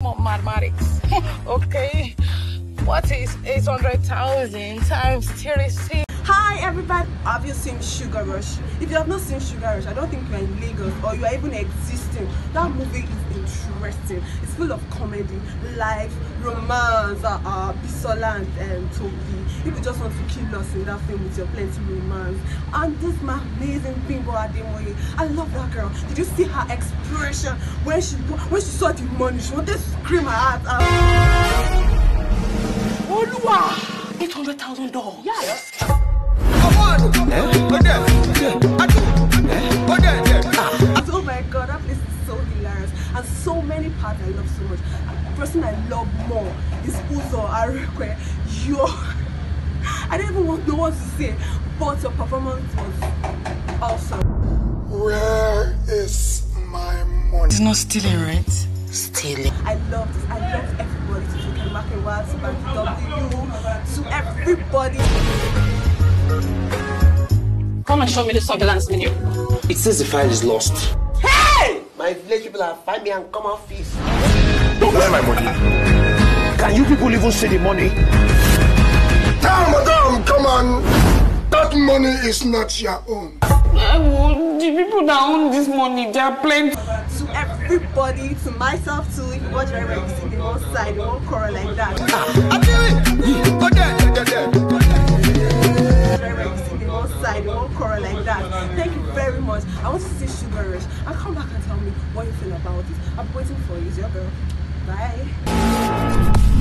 Mathematics. okay. What is 800,000 times 36? Hi everybody! Have you seen Sugar Rush? If you have not seen Sugar Rush, I don't think you're in Lagos or you are even existing. That movie is interesting. It's full of comedy, life, romance, uh, uh, Bisola and um, Tobi. If you just want to kill us in that film with your plenty romance. And this my amazing Bimbo Ademoye. I love that girl. Did you see her expression when she when she saw the money? She wanted to scream her heart out. Oluwa! $800,000. Yes. Oh And so many parts I love so much. And the person I love more is Uzor Arukwe. Yo, I don't even want, know what to say, but your performance was awesome. Where is my money? It's not stealing, right? Stealing. I love this. I love everybody to Toke Makinwa, to Banky W, to everybody. Come and show me the surveillance menu. It says the file is lost. My village people have find me and come off fees. Don't buy my money. Can you people even see the money? Now, madam, come on. That money is not your own. Uh, the people that own this money, they are plenty. To everybody, to myself too. If you watch very well, you see the one side, the one quarrel like that. Much. I want to see Sugar Rush. And come back and tell me what you feel about it. I'm waiting for you, it's your girl. Bye.